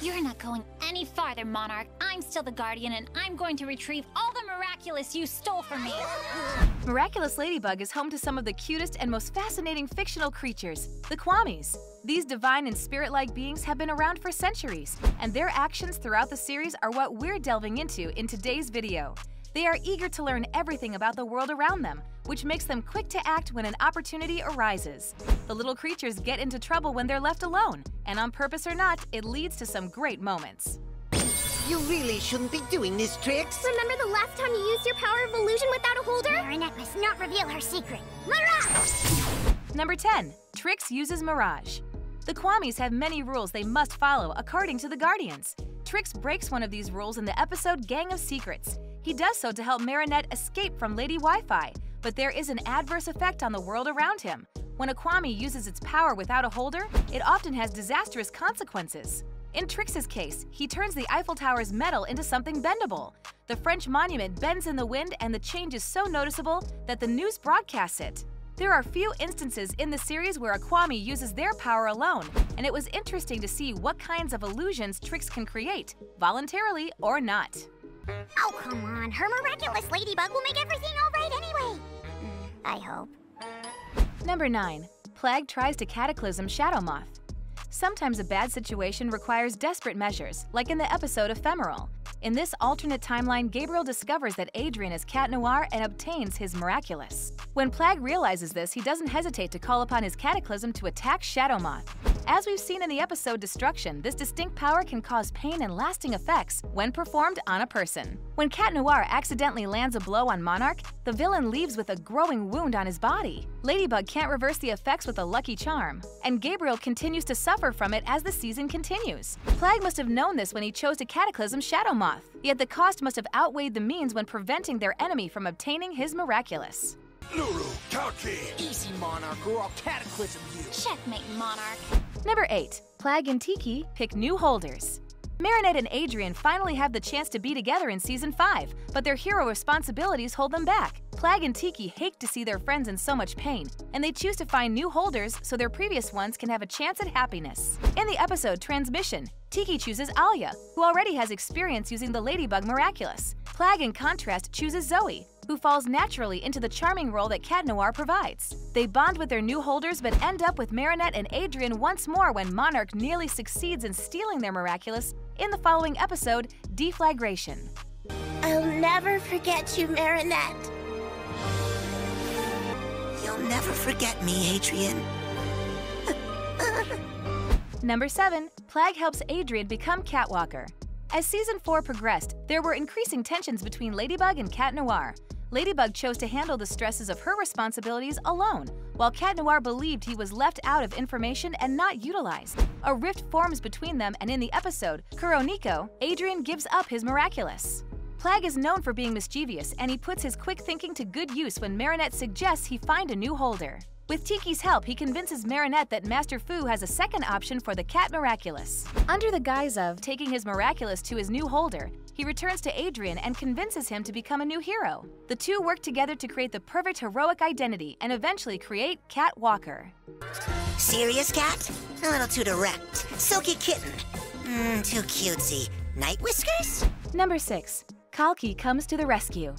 You're not going any farther, Monarch. I'm still the Guardian, and I'm going to retrieve all the miraculous you stole from me. Miraculous Ladybug is home to some of the cutest and most fascinating fictional creatures, the Kwamis. These divine and spirit-like beings have been around for centuries, and their actions throughout the series are what we're delving into in today's video. They are eager to learn everything about the world around them, which makes them quick to act when an opportunity arises. The little creatures get into trouble when they're left alone, and on purpose or not, it leads to some great moments. You really shouldn't be doing this, Trixx. Remember the last time you used your power of illusion without a holder? Marinette must not reveal her secret. Mirage! Number 10. Trixx uses Mirage. The Kwamis have many rules they must follow according to the Guardians. Trixx breaks one of these rules in the episode Gang of Secrets. He does so to help Marinette escape from Lady Wi-Fi, but there is an adverse effect on the world around him. When a Kwami uses its power without a holder, it often has disastrous consequences. In Trixx's case, he turns the Eiffel Tower's metal into something bendable. The French monument bends in the wind and the change is so noticeable that the news broadcasts it. There are few instances in the series where a Kwami uses their power alone, and it was interesting to see what kinds of illusions Trixx can create, voluntarily or not. Oh, come on. Her miraculous ladybug will make everything all right anyway. Mm, I hope. Number 9. Plagg tries to cataclysm Shadow Moth. Sometimes a bad situation requires desperate measures, like in the episode Ephemeral. In this alternate timeline, Gabriel discovers that Adrien is Cat Noir and obtains his Miraculous. When Plagg realizes this, he doesn't hesitate to call upon his Cataclysm to attack Shadow Moth. As we've seen in the episode Destruction, this distinct power can cause pain and lasting effects when performed on a person. When Cat Noir accidentally lands a blow on Monarch, the villain leaves with a growing wound on his body. Ladybug can't reverse the effects with a lucky charm, and Gabriel continues to suffer from it as the season continues. Plagg must have known this when he chose to cataclysm Shadow Moth, yet the cost must have outweighed the means when preventing their enemy from obtaining his miraculous. Nooroo, Kaalki! Easy, Monarch, or I'll cataclysm you. Checkmate, Monarch. Number 8. Plagg and Tikki pick new holders. Marinette and Adrien finally have the chance to be together in Season 5, but their hero responsibilities hold them back. Plagg and Tikki hate to see their friends in so much pain, and they choose to find new holders so their previous ones can have a chance at happiness. In the episode Transmission, Tikki chooses Alya, who already has experience using the Ladybug Miraculous. Plagg, in contrast, chooses Zoe, who falls naturally into the charming role that Cat Noir provides. They bond with their new holders but end up with Marinette and Adrien once more when Monarch nearly succeeds in stealing their Miraculous in the following episode, Deflagration. I'll never forget you, Marinette. You'll never forget me, Adrien. Number 7. Plagg helps Adrien become Catwalker. As Season 4 progressed, there were increasing tensions between Ladybug and Cat Noir. Ladybug chose to handle the stresses of her responsibilities alone, while Cat Noir believed he was left out of information and not utilized. A rift forms between them, and in the episode, Kuroniko, Adrien gives up his miraculous. Plagg is known for being mischievous, and he puts his quick thinking to good use when Marinette suggests he find a new holder. With Tikki's help, he convinces Marinette that Master Fu has a second option for the Cat Miraculous. Under the guise of taking his Miraculous to his new holder, he returns to Adrien and convinces him to become a new hero. The two work together to create the perfect heroic identity and eventually create Cat Walker. Serious cat? A little too direct. Silky kitten. Mmm, too cutesy. Night whiskers? Number 6. Kaalki comes to the rescue.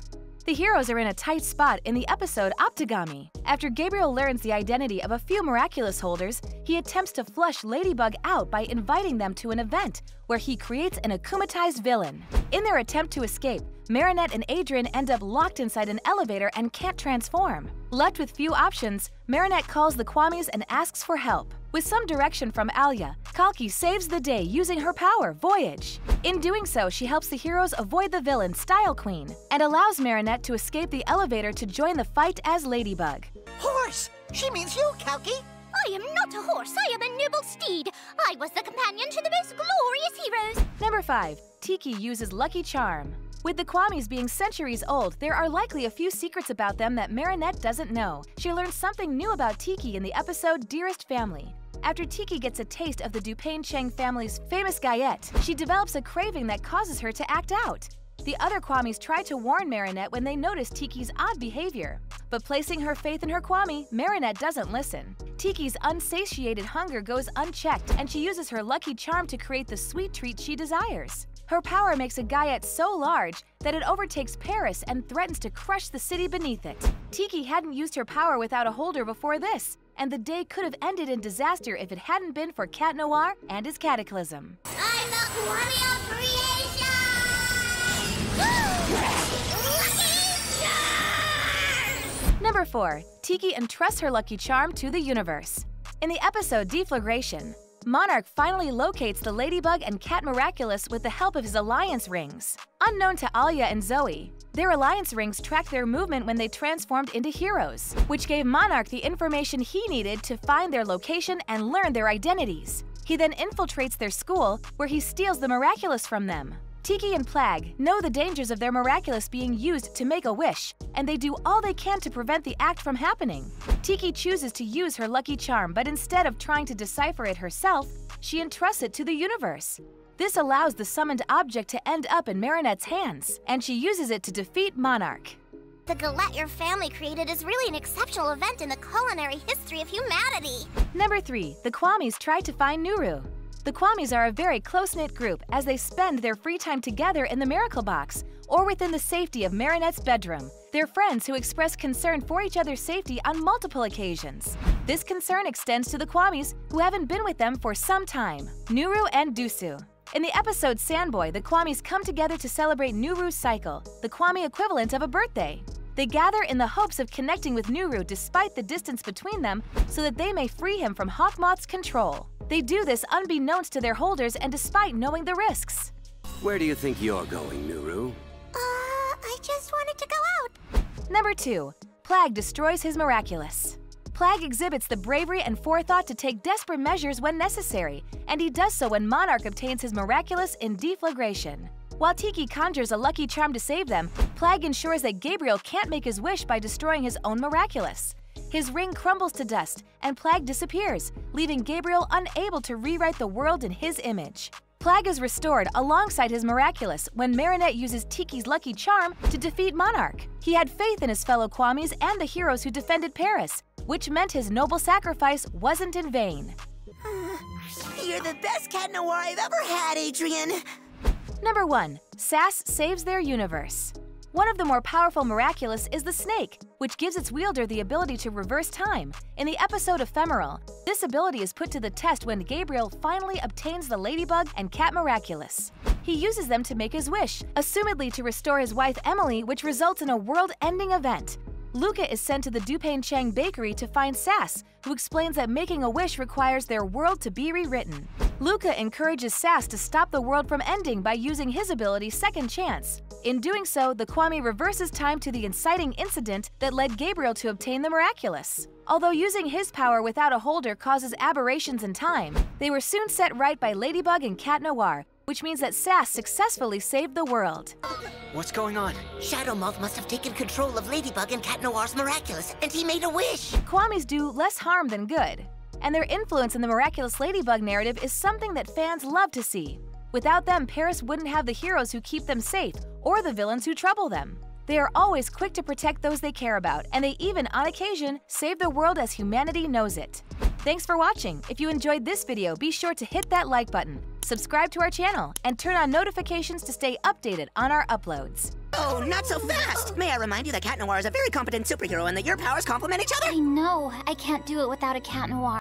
The heroes are in a tight spot in the episode Optigami. After Gabriel learns the identity of a few miraculous holders, he attempts to flush Ladybug out by inviting them to an event where he creates an akumatized villain. In their attempt to escape, Marinette and Adrien end up locked inside an elevator and can't transform. Left with few options, Marinette calls the Kwamis and asks for help. With some direction from Alya, Kaalki saves the day using her power, Voyage. In doing so, she helps the heroes avoid the villain, Style Queen, and allows Marinette to escape the elevator to join the fight as Ladybug. Horse! She means you, Kaalki! I am not a horse, I am a noble steed. I was the companion to the most glorious heroes. Number 5. Tikki uses Lucky Charm. With the Kwamis being centuries old, there are likely a few secrets about them that Marinette doesn't know. She learns something new about Tikki in the episode Dearest Family. After Tikki gets a taste of the Dupain Cheng family's famous galette, she develops a craving that causes her to act out. The other Kwamis try to warn Marinette when they notice Tikki's odd behavior. But placing her faith in her Kwami, Marinette doesn't listen. Tikki's unsatiated hunger goes unchecked, and she uses her lucky charm to create the sweet treat she desires. Her power makes a galette so large that it overtakes Paris and threatens to crush the city beneath it. Tikki hadn't used her power without a holder before this, and the day could have ended in disaster if it hadn't been for Cat Noir and his cataclysm. I'm the Kwami of creation! Number 4. Tikki entrusts her lucky charm to the universe. In the episode Deflagration, Monarch finally locates the Ladybug and Cat Miraculous with the help of his Alliance Rings. Unknown to Alya and Zoe, their Alliance Rings tracked their movement when they transformed into heroes, which gave Monarch the information he needed to find their location and learn their identities. He then infiltrates their school, where he steals the Miraculous from them. Tikki and Plagg know the dangers of their miraculous being used to make a wish, and they do all they can to prevent the act from happening. Tikki chooses to use her lucky charm, but instead of trying to decipher it herself, she entrusts it to the universe. This allows the summoned object to end up in Marinette's hands, and she uses it to defeat Monarch. The galette your family created is really an exceptional event in the culinary history of humanity. Number 3. The Kwamis try to find Nooroo. The Kwamis are a very close-knit group as they spend their free time together in the Miracle Box or within the safety of Marinette's bedroom. They're friends who express concern for each other's safety on multiple occasions. This concern extends to the Kwamis, who haven't been with them for some time, Nooroo and Duusu. In the episode Sandboy, the Kwamis come together to celebrate Nooroo's cycle, the Kwami equivalent of a birthday. They gather in the hopes of connecting with Nooroo despite the distance between them so that they may free him from Hawkmoth's control. They do this unbeknownst to their holders and despite knowing the risks. Where do you think you're going, Nooroo? Uh, I just wanted to go out. Number 2. Plagg destroys his Miraculous. Plagg exhibits the bravery and forethought to take desperate measures when necessary, and he does so when Monarch obtains his Miraculous in deflagration. While Tikki conjures a lucky charm to save them, Plagg ensures that Gabriel can't make his wish by destroying his own Miraculous. His ring crumbles to dust, and Plagg disappears, leaving Gabriel unable to rewrite the world in his image. Plagg is restored alongside his Miraculous when Marinette uses Tikki's lucky charm to defeat Monarch. He had faith in his fellow Kwamis and the heroes who defended Paris, which meant his noble sacrifice wasn't in vain. You're the best cat noir I've ever had, Adrien. Number 1. Sass saves their universe. One of the more powerful Miraculous is the Snake, which gives its wielder the ability to reverse time. In the episode Ephemeral, this ability is put to the test when Gabriel finally obtains the Ladybug and Cat Miraculous. He uses them to make his wish, assumedly to restore his wife Emilie, which results in a world-ending event. Luca is sent to the Dupain Cheng bakery to find Sass, who explains that making a wish requires their world to be rewritten. Luca encourages Sass to stop the world from ending by using his ability Second Chance. In doing so, the Kwami reverses time to the inciting incident that led Gabriel to obtain the Miraculous. Although using his power without a holder causes aberrations in time, they were soon set right by Ladybug and Cat Noir, which means that Sass successfully saved the world. What's going on? Shadowmoth must have taken control of Ladybug and Cat Noir's Miraculous, and he made a wish. Kwamis do less harm than good, and their influence in the miraculous Ladybug narrative is something that fans love to see. Without them, Paris wouldn't have the heroes who keep them safe or the villains who trouble them. They are always quick to protect those they care about, and they even, on occasion, save the world as humanity knows it. Thanks for watching. If you enjoyed this video, be sure to hit that like button, subscribe to our channel, and turn on notifications to stay updated on our uploads. Oh, not so fast! May I remind you that Cat Noir is a very competent superhero and that your powers complement each other? I know. I can't do it without a cat noir.